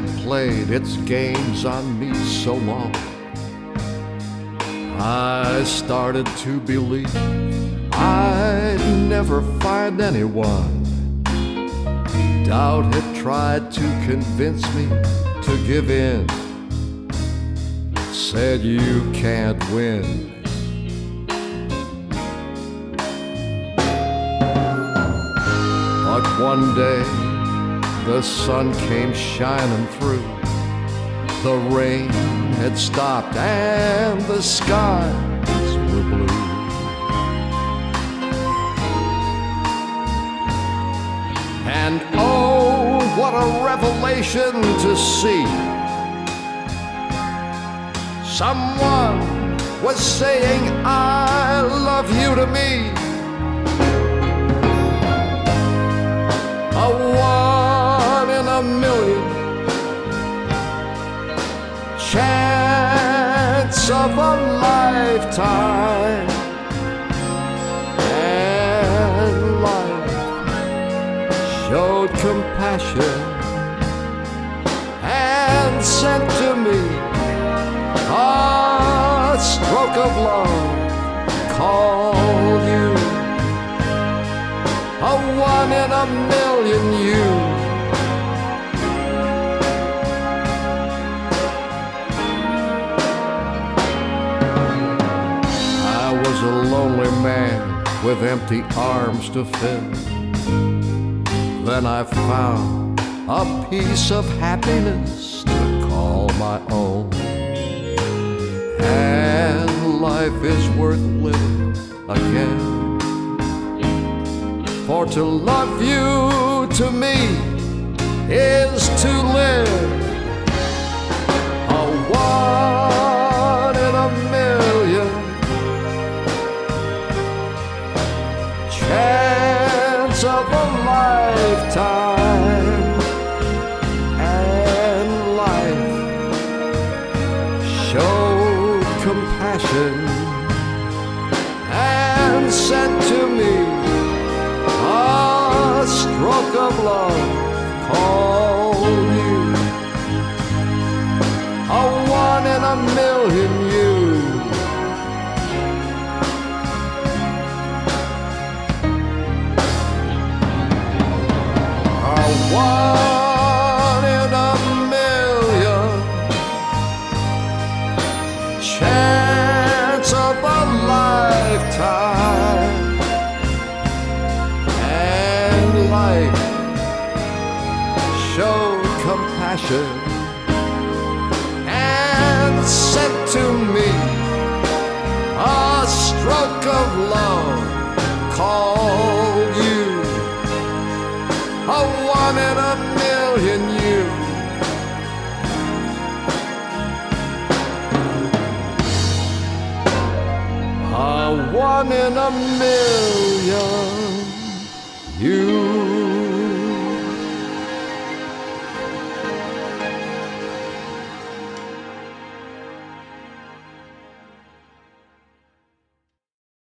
played its games on me so long. I started to believe I'd never find anyone. Doubt had tried to convince me to give in. Said you can't win. But one day the sun came shining through. The rain had stopped and the skies were blue. And oh, what a revelation to see! Someone was saying, I love you to me. Of a lifetime. And life showed compassion and sent to me a stroke of love called you a one in a million you. A lonely man with empty arms to fill. Then I found a piece of happiness to call my own. And life is worth living again. For to love you to me lifetime. And life showed compassion and sent to me a stroke of love compassion and sent to me a stroke of love called you. A one in a million you a one in a million you